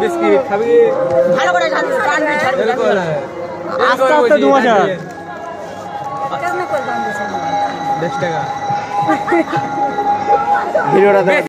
biscuit খাবি ভালো করে ছাড়বি টানবি ছাড়বি এরকম আস্তে আস্তে দু হাজার দশ টাকা ভিডিওটা